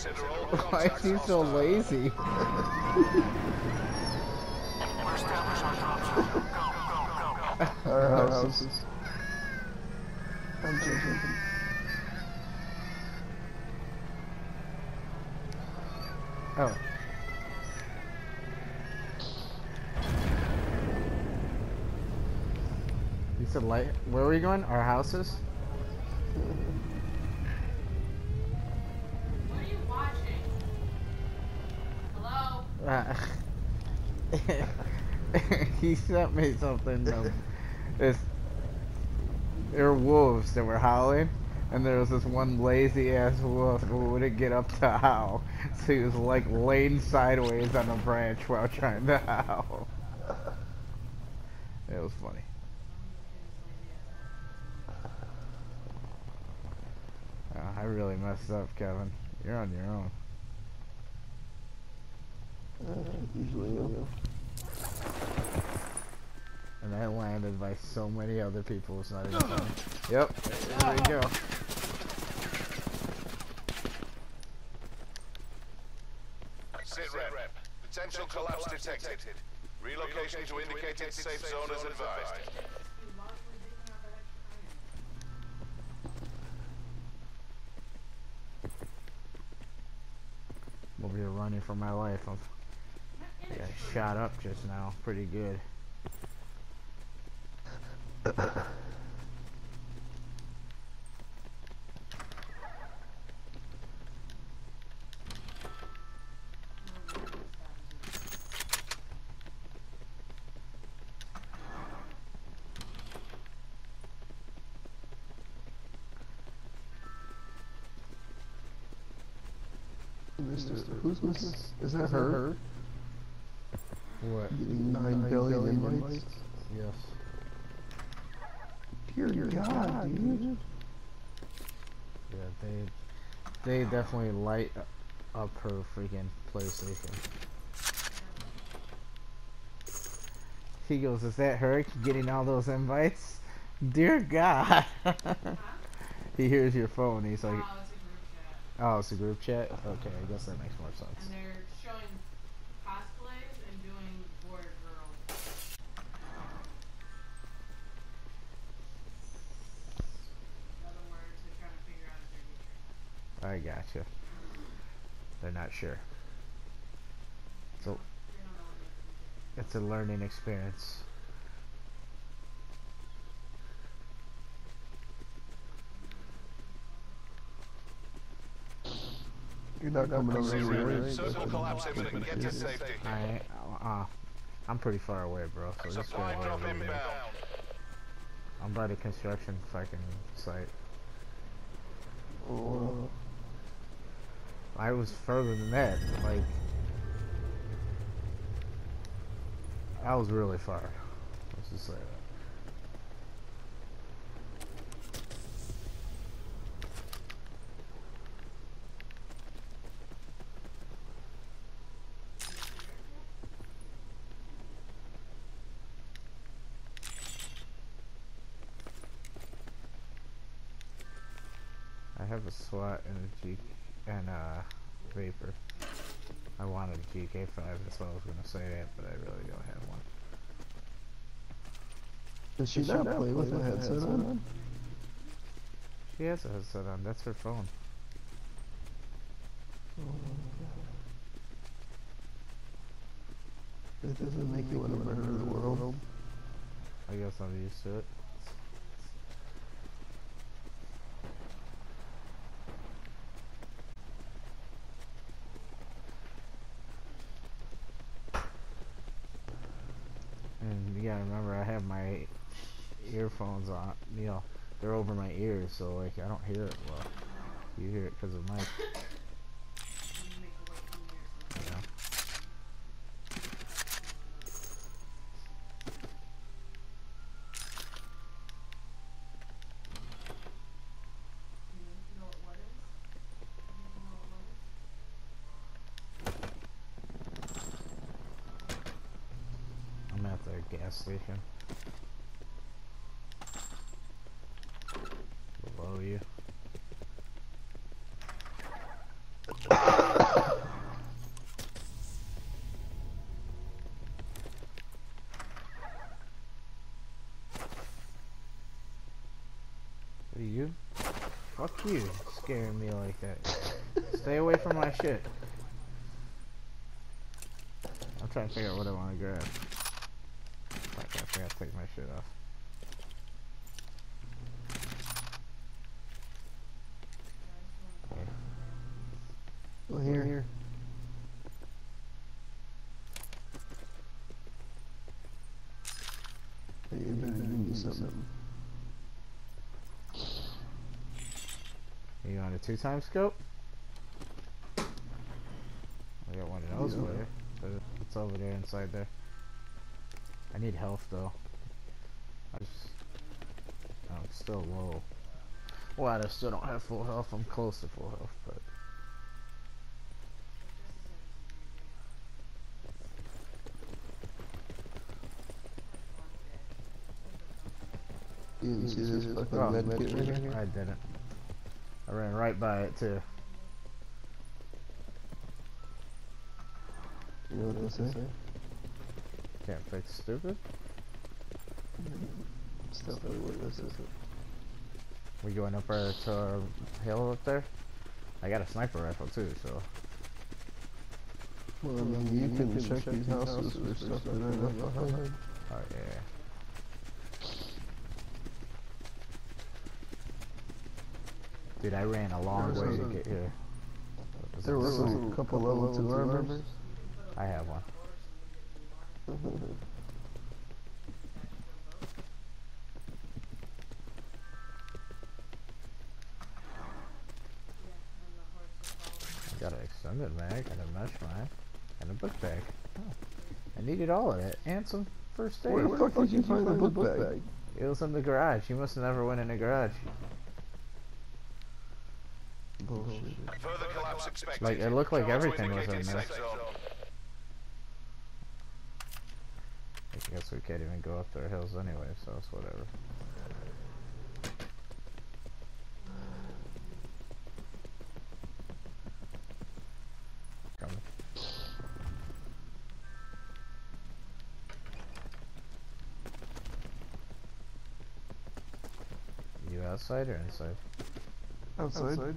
Why is he so lazy? Our houses. I'm joking. Oh. You said light. Where are we going? Our houses? he sent me something. It's, there were wolves that were howling, and there was this one lazy ass wolf who wouldn't get up to howl. So he was like laying sideways on a branch while trying to howl. It was funny. Uh, I really messed up, Kevin. You're on your own. Uh, usually you. And I landed by so many other people. It's not even funny. Yep. There we go. Sit rep. Potential collapse detected. Relocation to indicated safe zone is advised. Over here running for my life. I'm, I got shot up just now. Pretty good. Mr. Who's Mrs. Is that her? What? Getting nine billion invites. Yes. Dear God, dude. Yeah, they they definitely light up her freaking PlayStation. He goes, "Is that her getting all those invites?" Dear God. he hears your phone. He's like, Oh, it's a group chat. "Oh, it's a group chat." Okay, I guess that makes more sense. Gotcha. They're not sure. So They don't know what they're it's a learning experience. You're not coming over here, rep. right? Circle collapse imminent. Get to safety. I uh, I'm pretty far away, bro. So just go Supply drop wherever you inbound. I'm by the construction fucking site. Oh, I was further than that. Like, I was really far. Let's just say that. I have a SWAT and a G and a Vapor. I wanted a GKS, that's what I was gonna say that, but I really don't have one. Does she not play with a headset on? She has a headset on, that's her phone. That doesn't make you want to murder the world. I guess I'm used to it. And you gotta remember, I have my earphones on. You know, they're over my ears, so like I don't hear it well. You hear it because of my. I'm at the gas station. Below you. You scaring me like that. Stay away from my shit. I'm trying to figure out what I want to grab. Fuck, I forgot to take my shit off. Well, here, here. Hey, you better give me something. You want a two time scope? I got one of those Yeah. for you. But it's over there inside there. I need health though. I just I'm still low. Well, I still don't have full health. I'm close to full health, but You didn't see this fucking Oh, med right here? I didn't. I ran right by it too. You know what they say? Can't fix stupid. Stuff like what this is. We going up there to our hill up there? I got a sniper rifle too, so Well, I mean, you can check these houses for stuff that I left behind. oh yeah. Dude, I ran a long way to get here. There were some couple level two armors. I have one. Got an extended mag and a mesh mag and a book bag. Oh. I needed all of it and some first aid. Where the fuck did you find the book bag? It was in the garage. You must have never went in the garage. Bullshit. Further collapse expected. Like it looked like everything was in indicated there. I guess we can't even go up their hills anyway, so it's whatever. Coming. You outside or inside? Outside.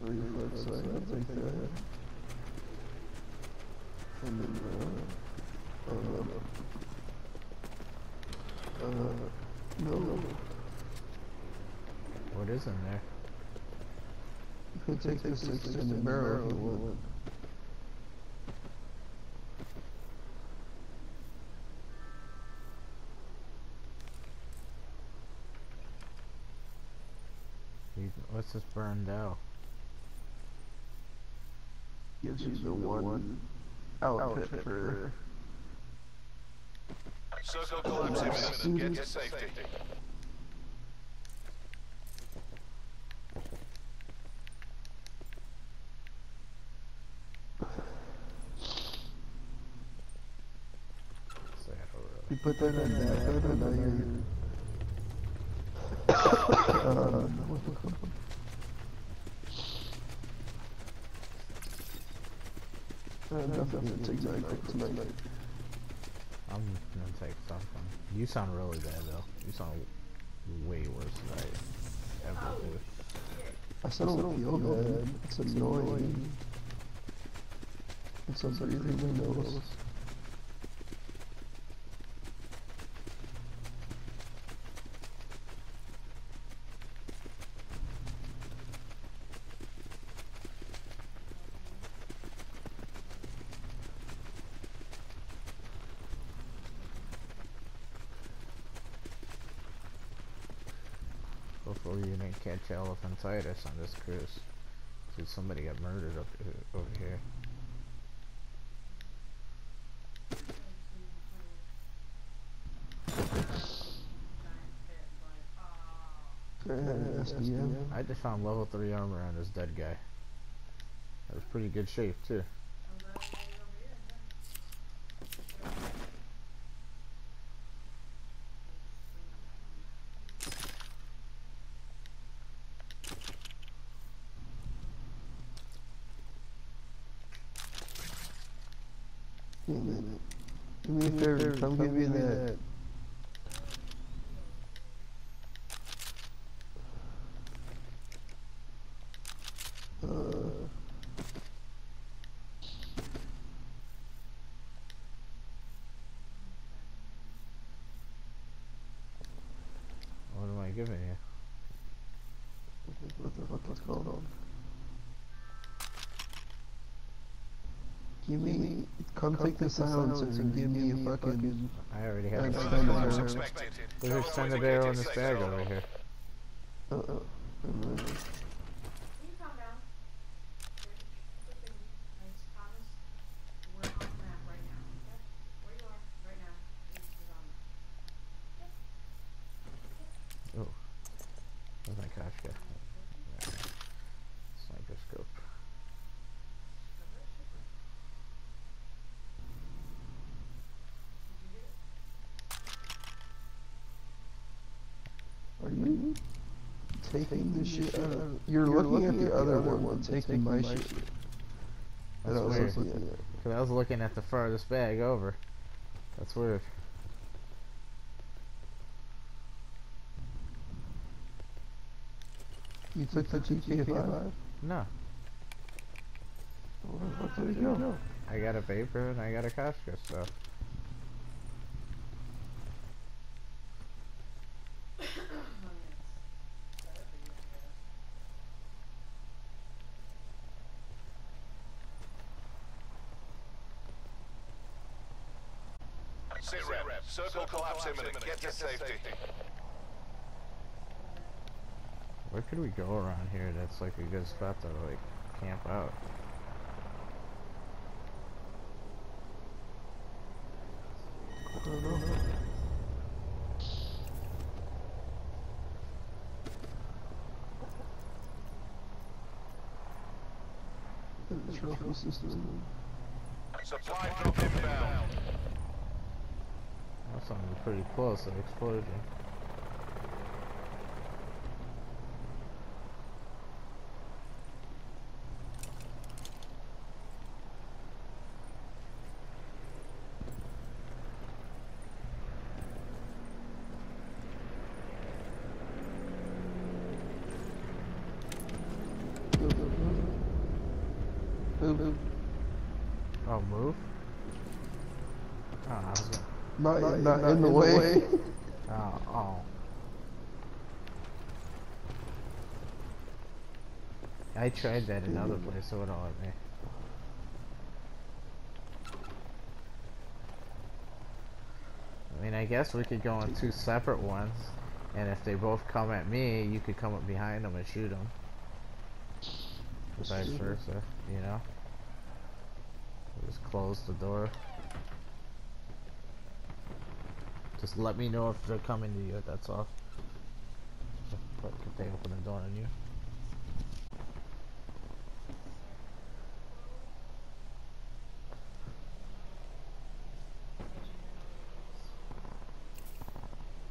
Reflex I'll take that. And then, uh, uh, uh, no. What is in there? You could take this extended barrel if you want. What's this burned out? Gives you the one outfit for Circle collapse imminent. Get to safety. Say it over You put that on that hood and now you're. uh, what's it called? Uh, definitely take my tonight. I'm gonna take something. You sound really bad though. You sound way worse than I ever do. I still don't feel bad. It's annoying. It's a breathing windows. you didn't catch elephantitis on this cruise. Did somebody got murdered up uh, over here. I just found level 3 armor on this dead guy. That was pretty good shape too. Give me a favor, come give me that. Uh, What am I giving you? what the fuck is going on? Give me, come, take the silencer and give me a fucking I already have Thanks, it. Further Extended collapse arrow. There's Travel to extended arrow in indicated this safe bag over here. Uh, uh, uh, Can you calm down? Quick thing. I promise we're on the map right now, okay? Where you are, right now, is is on the Where's my Koshka? Yeah. Sniper scope. are you taking the shit out of, you're looking at the other one and taking my shit. That I That's was weird. Cause I was looking at the farthest bag over. That's weird. You took the GTA5? No, Where the fuck did it go? I got a vapor and I got a Koshka, so. Sit rep. Circle collapse imminent. Get to safety. Where could we go around here that's like a good spot to like camp out? I don't know. The trophy system. Supply drop inbound. That's something pretty close, an explosion. Boom. Oh, move? Oh, I was gonna, Not, not, in, the, way. oh, oh. I tried that in other place, so it wouldn't let me. I mean, I guess we could go in two separate ones, and if they both come at me, you could come up behind them and shoot them. Vice versa, you know? Just close the door. Just let me know if they're coming to you, that's all. If, if they open the door on you.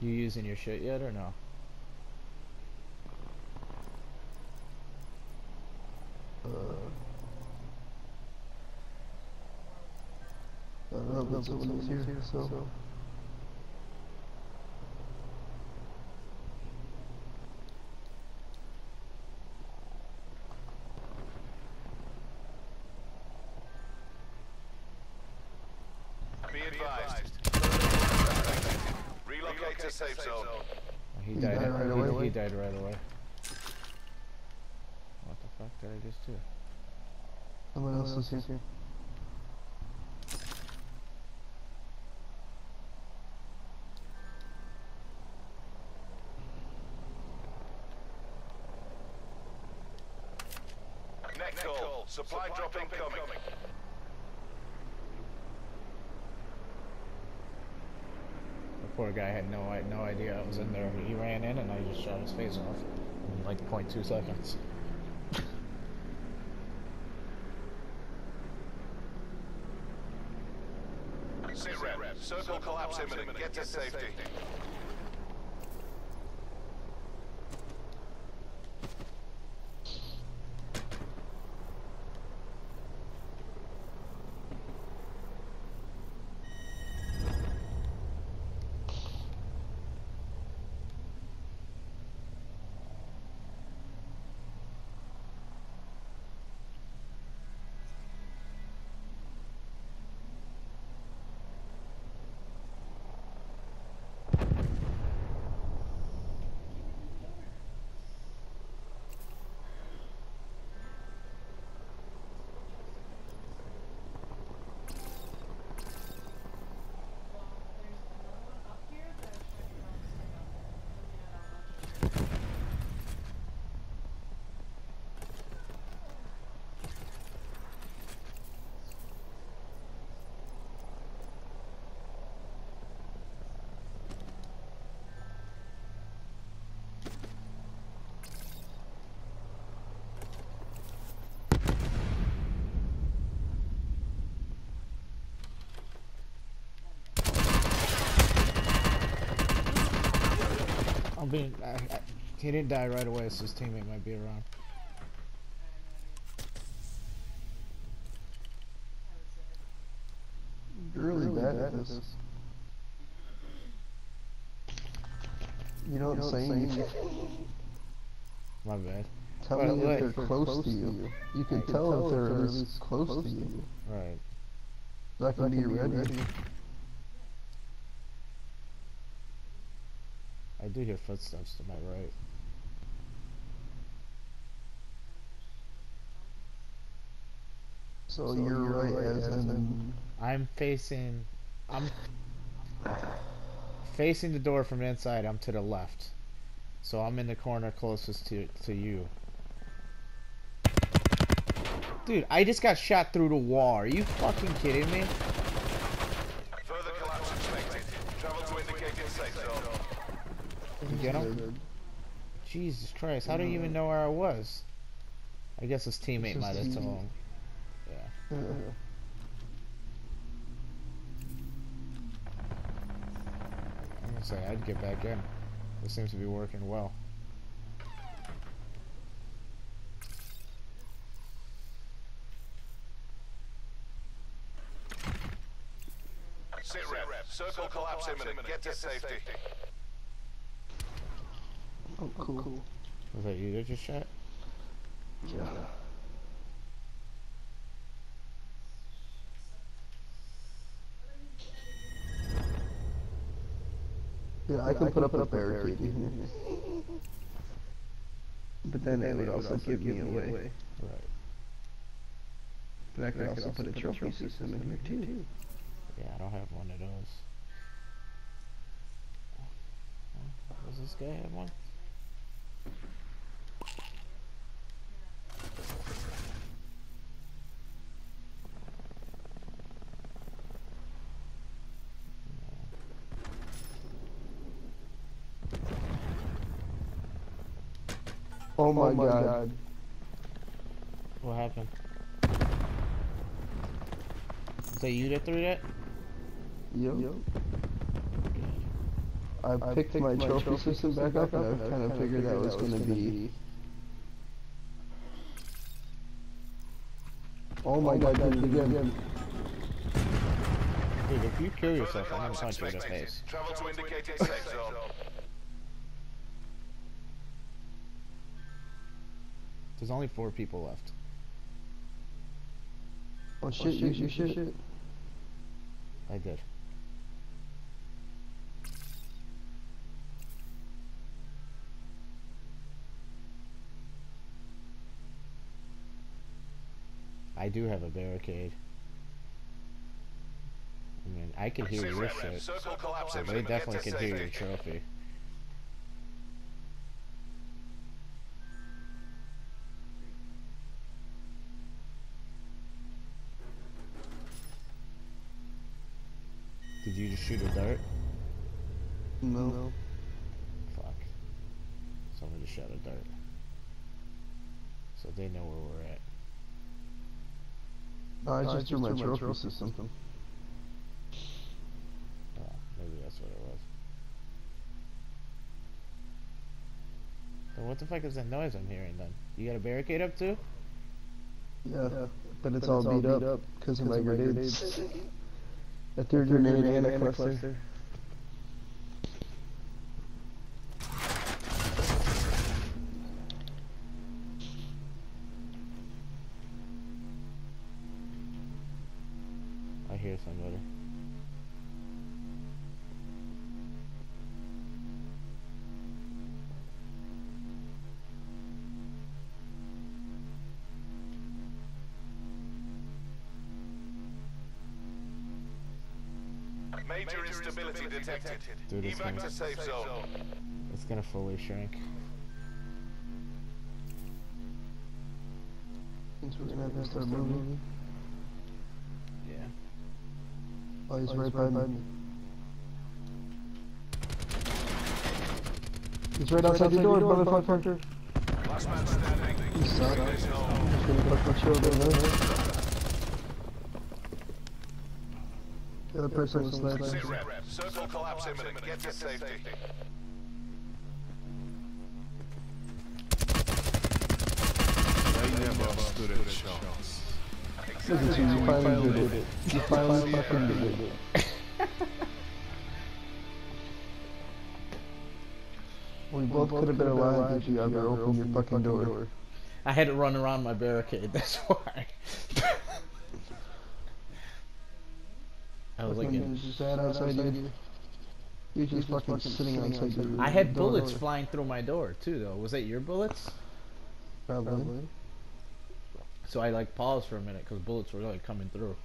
You using your shit yet or no? Uh, I don't know if so. Be advised. Relocate to safe zone. He He died, died right away? He died right away. What the fuck did I just do? Someone else is here. Net call. Supply drop incoming. Poor guy had no i- no idea I was in there. He ran in and I just shot his face off in like 0.2 seconds. Sit rep. Circle collapse imminent. Get to safety. I'm. I, I, he didn't die right away, so his teammate might be around. You're really, bad, at this. You know what I'm saying? My bad. Tell Well, me wait. if they're close to you. You can tell if they're at least close to you. Right. So I can be ready. I do hear footsteps to my right. So you're right as in... I'm facing. I'm facing the door from inside. I'm to the left, so I'm in the corner closest to to you. Dude, I just got shot through the wall. Are you fucking kidding me? Further collapse expected. Travel to indicated safe zone. You get him? Jesus Christ! How do you even know where I was? I guess his teammate his might have told teammate. him. Yeah. I'm gonna say I'd get back in. This seems to be working well. Sit rep. Circle collapse imminent. Get to safety. Oh, cool. Was that you that just shot? Yeah. Yeah, I can put up a barricade in here. But then it would also give me away. Right. But I could also put a trophy system in here too. Yeah, I don't have one of those. Does this guy have one? Oh my, oh god. What happened? Is that you that threw that? Yep. I picked, my, trophy, system back up and I kind of figured that was gonna be... Oh my oh god, did it again. Dude, if you kill yourself, I'm gonna collapse punch you in the face. Travel to indicated safe zone. There's only four people left. Oh, oh shit, you, you shit. shit. I did. I do have a barricade. I mean, I can hear your shit. Circle collapse So they definitely to can hear your trophy. Did you just shoot a dart? No. Fuck. Someone just shot a dart. So they know where we're at. No, I just threw my trophy system. Oh, maybe that's what it was. Then what the fuck is that noise I'm hearing then? You got a barricade up too? Yeah, but it's all beat up because of my grenades. I threw a grenade and a cluster. I Major instability detected. Dude, it's Evac gonna, to safe zone. it's gonna fully shrink. Means we're gonna have to start moving. Yeah. Oh, he's oh, right by me. He's right outside your door, motherfucker. Last man standing. You suck. I'm just gonna fuck my children, The other person was sniping. Sit rep. Circle collapse imminent. Get to safety. They never stood a chance. Look at you, you finally did it. You finally fucking did it. We both could have been alive if you ever opened your fucking door. I had to run around my barricade, that's why. I was like, just sat outside you. You're just fucking sitting outside your I had door. bullets flying through my door too, though. Was that your bullets? Probably. So I like paused for a minute because bullets were like coming through.